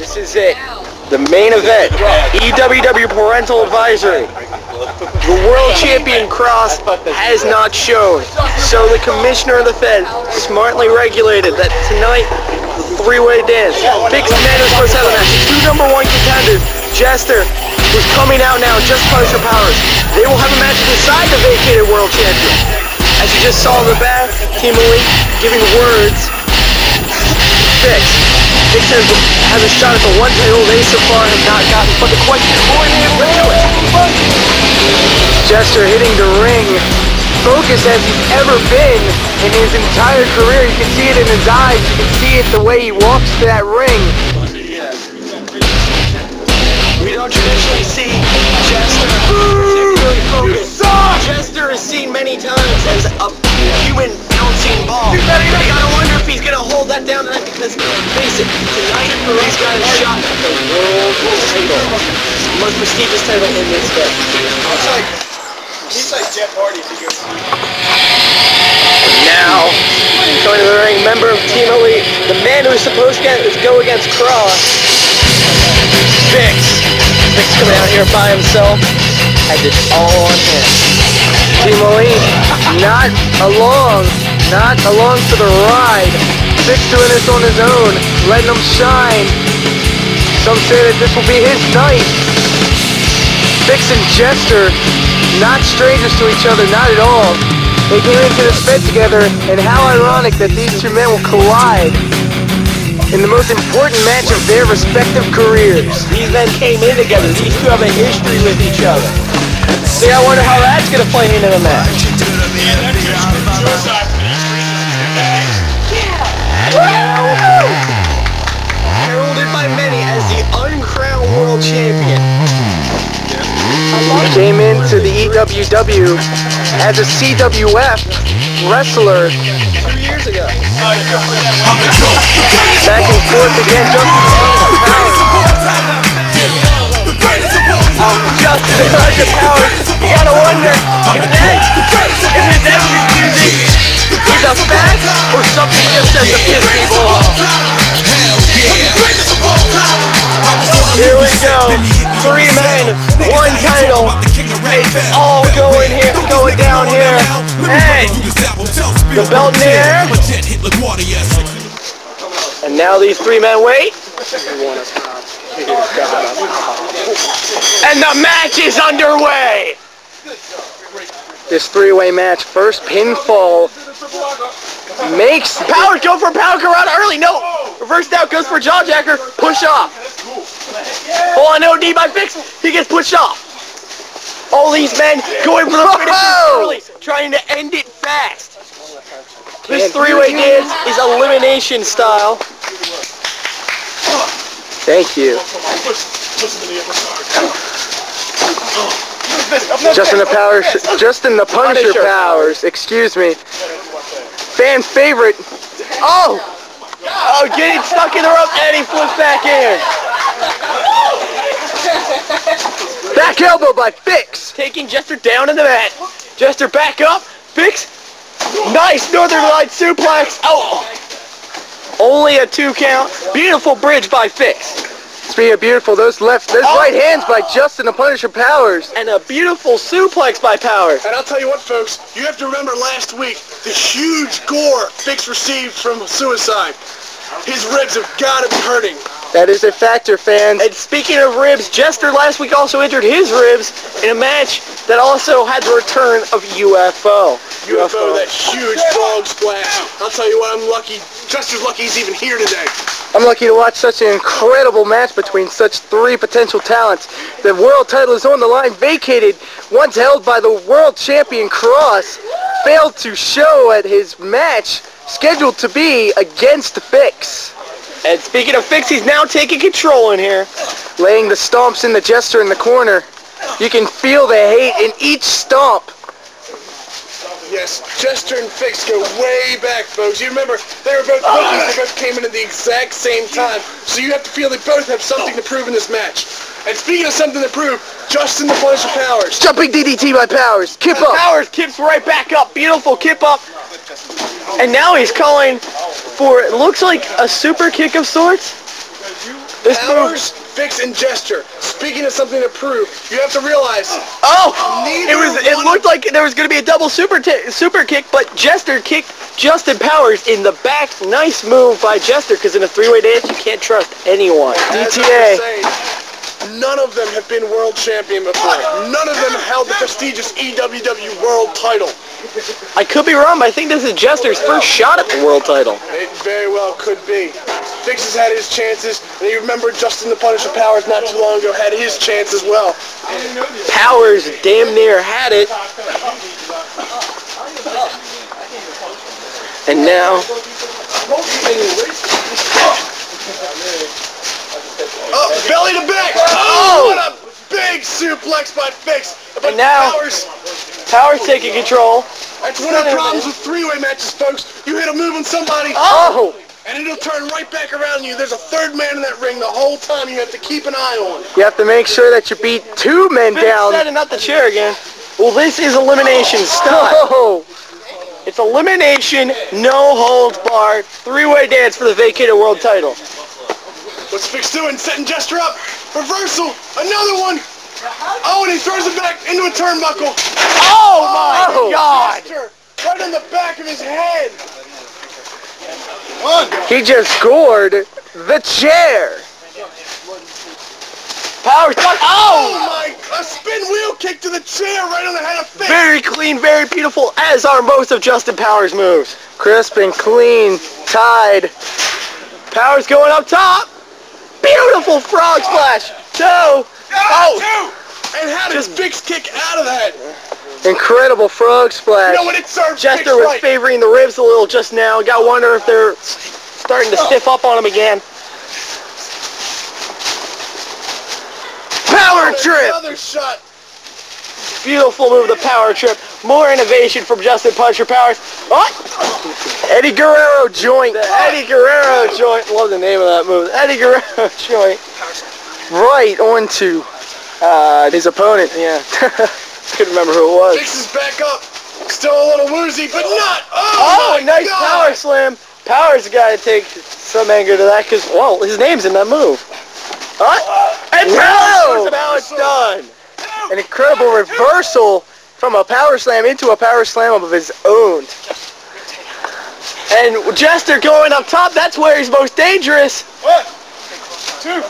This is it. The main event. EWW Parental Advisory. The World Champion Cross has not shown. So the Commissioner of the Fed smartly regulated that tonight, three-way dance. Fixed supposed to have a match. Two number one contenders. Jester, who's coming out now, just Punisher Powers. They will have a match to decide the vacated World Champion. As you just saw in the back, Team Elite giving words. Fixx. Fixx has, has a shot at the one title they so far have not gotten. But the question is, will he able to do it? Jester hitting the ring. Focused as he's ever been in his entire career. You can see it in his eyes. You can see it the way he walks to that ring. We don't traditionally see Jester particularly focused. Jester is seen many times as a human bouncing ball. You gotta wonder if he's gonna hold that down tonight because, face it, tonight he's got a shot at the world title. Most prestigious title in this game. It's like, he's like Jeff Hardy if he goes Now, going to the ring, member of Team Elite, the man who's supposed to get, go against Cross, Fixx. Fixx coming out here by himself, has it all on him. Team Elite, not along, not along for the ride. Fixx doing this on his own, letting him shine. Some say that this will be his night. Fixx and Jester, not strangers to each other, not at all. They came into this bed together, and how ironic that these two men will collide in the most important match of their respective careers. These men came in together. These two have a history with each other. See, I wonder how that's going to play into the match. Heralded by many as the uncrowned world champion. Came into the EWW as a CWF wrestler two years ago. Back and forth again, Justin Elijah Powers. You gotta wonder if that if his music is a fact or something just says to piss people off. Here we go. Three men, one title. It's all going here, going down here. Hey, the belt in the air. And now these three men wait. And the match is underway. This three-way match, first pinfall makes power go for power Karate early. No, reversed out goes for jawjacker. Push off. Oh, no D by Fixx. He gets pushed off. All these men going for the finish early, trying to end it fast. This three-way dance is elimination style. Thank you. Justin the Powers, Justin the Punisher Powers, excuse me. Fan favorite. Oh! Oh, getting stuck in the rope and he flips back in. Back elbow by Fixx. Taking Jester down in the mat. Jester back up. Fixx. Nice Northern Light suplex. Oh! Only a two count. Beautiful bridge by Fixx. Speaking of beautiful, those left, those Oh. right hands by Justin the Punisher Powers. And a beautiful suplex by Powers. And I'll tell you what, folks, you have to remember last week the huge gore Fixx received from suicide. His ribs have got to be hurting. That is a factor, fans. And speaking of ribs, Jester last week also injured his ribs in a match that also had the return of UFO. UFO, that huge frog splash. I'll tell you what, I'm lucky. Jester's lucky he's even here today. I'm lucky to watch such an incredible match between such three potential talents. The world title is on the line, vacated, once held by the world champion Cross, failed to show at his match scheduled to be against Fixx. And speaking of Fixx, he's now taking control in here. Laying the stomps in the Jester in the corner. You can feel the hate in each stomp. Yes, Jester and Fixx go way back, folks. You remember, they were both rookies. They both came in at the exact same time. So you have to feel they both have something to prove in this match. And speaking of something to prove, Justin the Punisher Powers. Jumping DDT by Powers. Kip up. Powers kips right back up. Beautiful kip up. And now he's calling for, it looks like a super kick of sorts. This move. Powers, Fixx, and Jester. Speaking of something to prove, you have to realize Oh! It was. It looked like there was going to be a double super super kick, but Jester kicked Justin Powers in the back. Nice move by Jester, because in a three-way dance you can't trust anyone. as I was DTA. None of them have been world champion before. None of them held the prestigious EWW world title. I could be wrong, but I think this is Jester's first shot at the world title. It very well could be. Fixx has had his chances, and you remember Justin the Punisher Powers not too long ago had his chance as well. Powers damn near had it. And now, Oh, belly to back! Oh, what a big suplex by Fixx! But And now- Powers, Powers taking control. that's one of the problems with three-way matches, folks. You hit a move on somebody, Oh! and it'll turn right back around you. There's a third man in that ring the whole time you have to keep an eye on. You have to make sure that you beat two men down. Setting up the chair again. Well, this is elimination oh! style. It's elimination, no holds barred, three-way dance for the vacated world title. What's Fixx doing? Setting Jester up. Reversal. Another one. Oh, and he throws it back into a turnbuckle. Oh, oh my God! Jester, right on the back of his head. One. He just scored the chair. Power Powers, Oh oh! my! A spin wheel kick to the chair right on the head of Fixx. Very clean, very beautiful, as are most of Justin Powers' moves. Crisp and clean, tied. Powers going up top. Beautiful frog splash. Two. Oh, And how does Fixx kick out of that? incredible frog splash. You know what it serves Jester was right. favoring the ribs a little just now. Got wonder if they're starting to oh. stiff up on him again. Power trip. Another shot. Beautiful move, the power trip. More innovation from Justin Punisher Powers. What? Eddie Guerrero joint. The Eddie Guerrero joint. Love the name of that move. Eddie Guerrero joint. Right onto uh, his opponent. Yeah. Couldn't remember who it was. Fixx is back up. Still a little woozy, but not. Oh, Oh, my nice God. power slam. Powers got to take some anger to that because, well, his name's in that move. What? And Wow. Powers! Now it's done. An incredible reversal from a power slam into a power slam of his own. And Jester going up top, that's where he's most dangerous. One, two.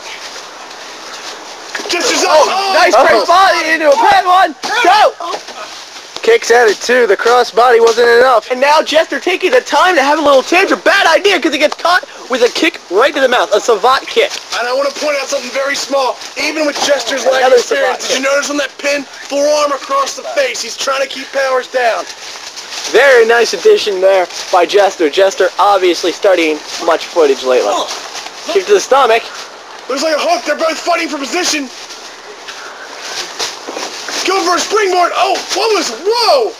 Jester's up. Oh, nice oh. great body into a pad one, two. Kicks at it too, the crossbody wasn't enough. And now Jester taking the time to have a little tantrum. Bad idea because he gets caught with a kick right to the mouth, a savate kick. And I want to point out something very small. Even with Jester's lack Another of experience, did you notice on that pin? Forearm across the face. He's trying to keep Powers down. Very nice addition there by Jester. Jester obviously studying much footage lately. Kick to the stomach. Looks like a hook. They're both fighting for position. Going for a springboard. Oh, what was? Whoa!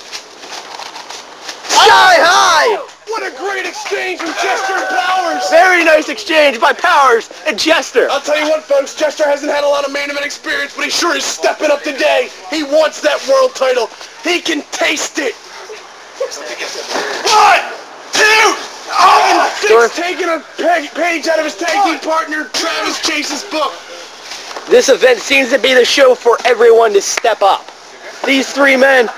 Sky high! What a great exchange from Jester and Powers. Very nice exchange by Powers and Jester. I'll tell you what, folks. Jester hasn't had a lot of main event experience, but he sure is stepping up today. He wants that world title. He can taste it. One, two. Oh, and Fixx taking a page out of his tag team partner Travis Chase's book. This event seems to be the show for everyone to step up. These three men,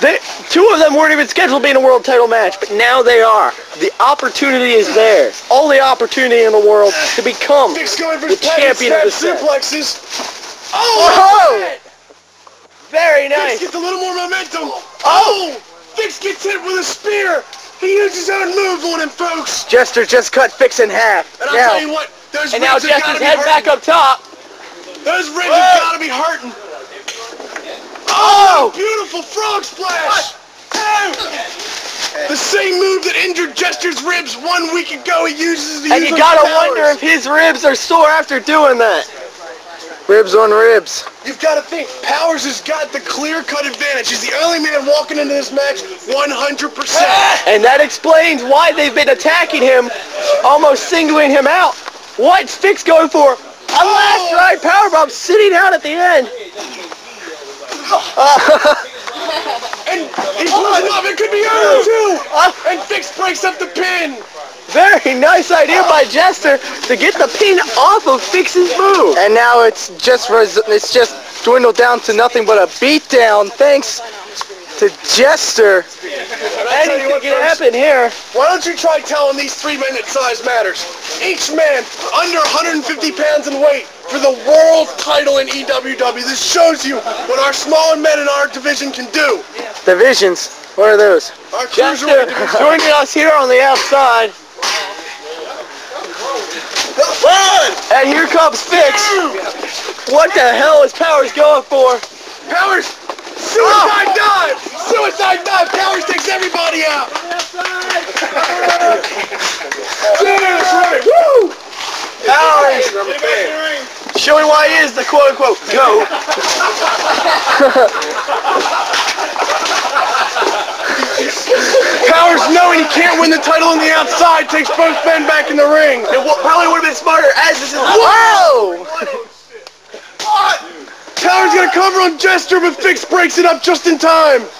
they, two of them weren't even scheduled to be in a world title match, but now they are. The opportunity is there. All the opportunity in the world to become Fixx going for the champion of the set. suplexes. Oh, Oh! that. Oh! Very Fixx nice. gets a little more momentum. Oh! oh! Fixx gets hit with a spear. He uses his own move on him, folks. Jester just cut Fixx in half. And I'll Now, tell you what, those and now Jester's got to be head hurting. back up top. Those ribs Whoa. have got to be hurting. Oh, beautiful frog splash. Oh. The same move that injured Jester's ribs one week ago he uses to And use you gotta Powers. wonder if his ribs are sore after doing that. Ribs on ribs. You've got to think, Powers has got the clear-cut advantage. He's the only man walking into this match 100%. And that explains why they've been attacking him, almost singling him out. What's Fixx going for? A last ride powerbomb sitting out at the end. And he's losing off. It could be over, too. Uh, and Fixx breaks up the pin. Very nice idea by Jester to get the pin off of Fixx's move. And now it's just res- it's just dwindled down to nothing but a beatdown thanks to Jester. Anything can happen here. Why don't you try telling these three men that size matters? Each man under 150 pounds in weight for the world title in EWW. This shows you what our smaller men in our division can do. Divisions. What are those? Our Jester joining us here on the outside. And here comes Fixx. What the hell is Powers going for? Powers! Suicide dive! Suicide dive! Powers takes everybody out! Right! Woo! Powers showing why he is the quote unquote GOAT. Powers knowing he can't win the title on the outside takes both men back in the ring. It probably would have been smarter as this is. Whoa! Powers gonna cover on Jester, but Fixx breaks it up just in time.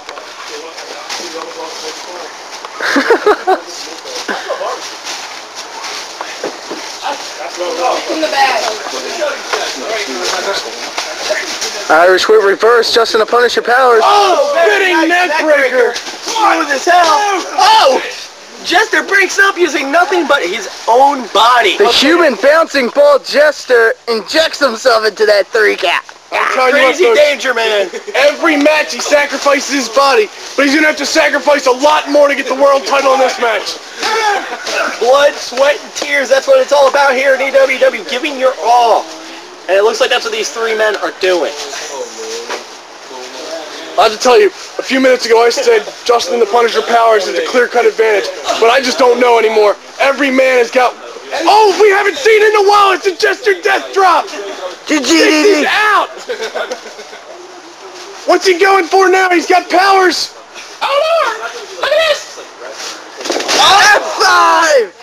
Irish whip reverse, Justin the Punisher Powers. Oh, spinning neck breaker. Smooth as hell. Oh! Jester breaks up using nothing but his own body. The human bouncing ball Jester injects himself into that three count. tell you what, Crazy folks. danger, man. Every match he sacrifices his body, but he's gonna have to sacrifice a lot more to get the world title in this match. Blood, sweat, and tears. That's what it's all about here in EWW. Giving your all. And it looks like that's what these three men are doing. I have to tell you, a few minutes ago I said Justin the Punisher Powers is a clear-cut advantage, but I just don't know anymore. Every man has got... Oh, we haven't seen in a while! It's a Jester Death Drop! He's out! What's he going for now? He's got powers! F5! F5!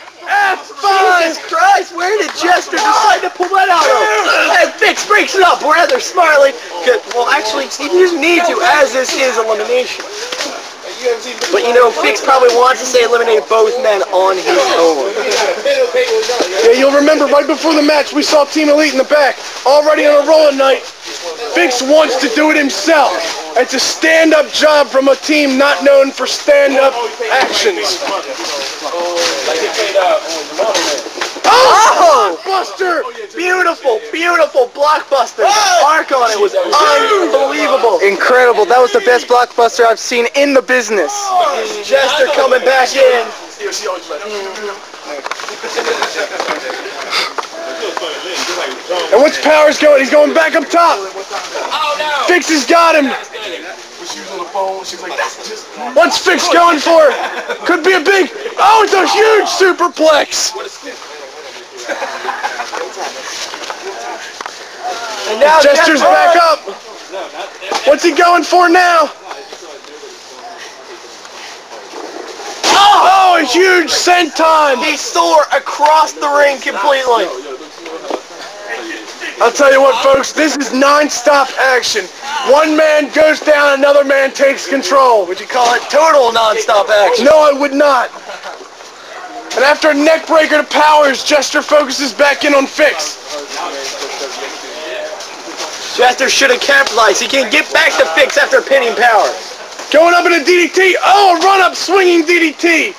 Jesus Christ, where did Jester decide to pull that out of? And Fixx breaks it up rather smartly. Well, actually, he doesn't need to, as this is elimination. But you know, Fixx probably wants to say eliminate both men on his own. Yeah, you'll remember right before the match we saw Team Elite in the back, already on a roll night. Fixx wants to do it himself. It's a stand-up job from a team not known for stand-up actions. Oh! Buster! Beautiful, beautiful blockbuster. Oh! Arc on it was unbelievable. Incredible. That was the best blockbuster I've seen in the business. Jester coming back in. And what's Powers going? He's going back up top. Fixx has got him. What's Fixx going for? Could be a big. Oh, it's a huge superplex. And now Jester's Jester- back up. What's he going for now? Oh, a huge senton. He soar across the ring completely. I'll tell you what, folks, this is non-stop action. One man goes down, another man takes control. Would you call it total non-stop action? No, I would not. And after a neck breaker to Powers, Jester focuses back in on Fixx. Jester should have capitalized. He can get back to Fixx after pinning Powers. Going up in a DDT. Oh, a run-up swinging DDT.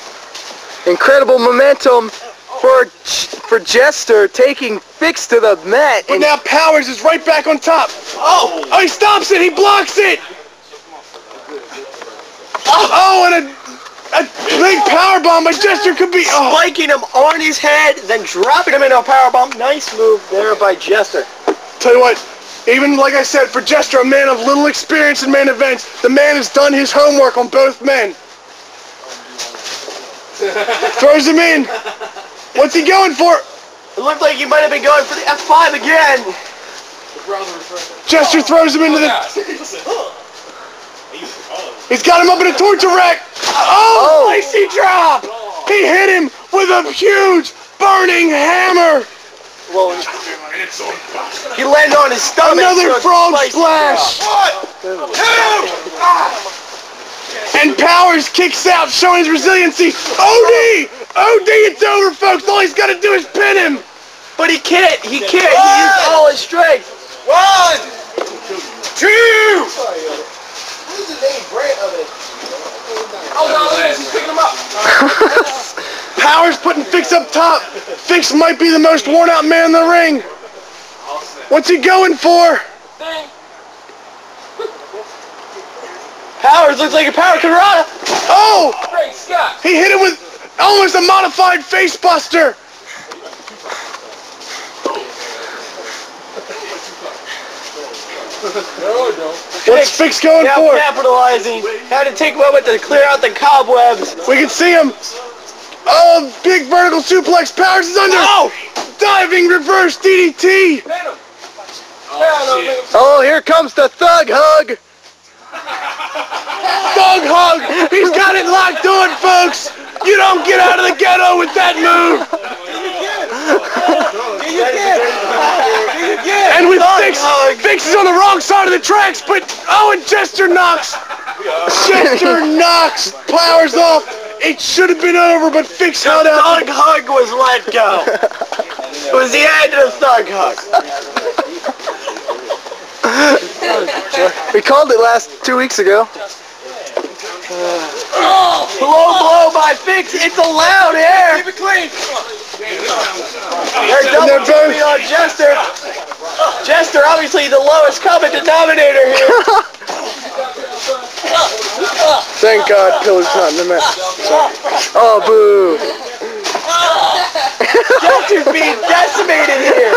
Incredible momentum for for Jester taking Fixx to the mat. But now Powers is right back on top. Oh, oh, he stops it. He blocks it. Oh, oh and a, a big power bomb. A Jester could be. Oh. spiking him on his head, then dropping him into a powerbomb. Nice move there by Jester. Tell you what, even like I said, for Jester, a man of little experience in main events, the man has done his homework on both men. Throws him in. What's he going for? It looked like he might have been going for the F5 again. Jester throws him into the. He's got him up in a torture rack. Oh, Oh. icy drop! He hit him with a huge burning hammer. Well, he landed on his stomach. Another so it's frog spicy splash. And Powers kicks out, showing his resiliency. OD! OD, it's over, folks. All he's got to do is pin him. But he can't. He can't. He used all his strength. One, two. Powers putting Fixx up top. Fixx might be the most worn out man in the ring. What's he going for? Powers looks like a power Karada. Oh! He hit him with almost a modified face buster. What's Fixx going Now for? capitalizing. Had to take a moment to clear out the cobwebs. We can see him. Oh, big vertical suplex. Powers is under. Oh! Diving reverse DDT. Oh, oh, here comes the thug hug. Thug hug. He's got it locked on, folks. You don't get out of the ghetto with that move. And with Fixx, Fixx is on the wrong side of the tracks, but oh, and Jester knocks. Jester knocks Powers off. It should have been over, but Fixx held The out. thug hug was let go. It was the end of the thug hug. We called it last two weeks ago. Blow blow by Fixx. It's allowed here. Keep it clean. They're double they're both- on Jester. Jester, obviously the lowest common denominator here. Thank God Pillar's not in the match. Oh, boo. Jester's being decimated here.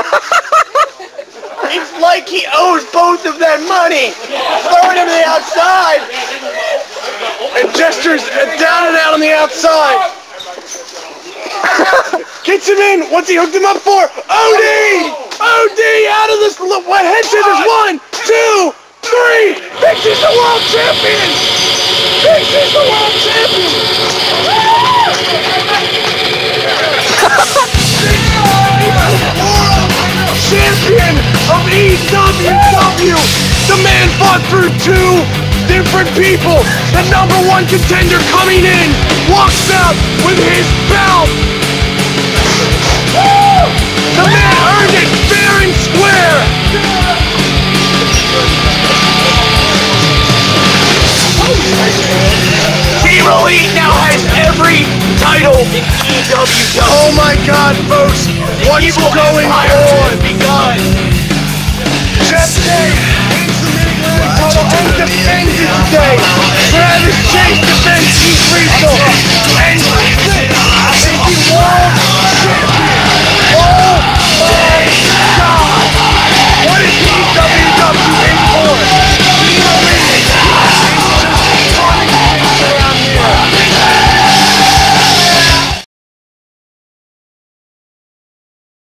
It's like he owes both of them money. Throwing him to the outside. And Jester's down and out on the outside. Gets him in. What's he hooked him up for? OD! OD out of this. What head scissors? One, two, three. Fixx is the world champion. Fixx is the world champion. Champion of EWW. The man fought through two different people. The number one contender coming in walks out with his belt. Square. Team Elite now has every title in EWW. Oh my God, folks! What's going on? begun. Jeff Day wins the title and today. Travis Chase defends Keith Riesel. And the world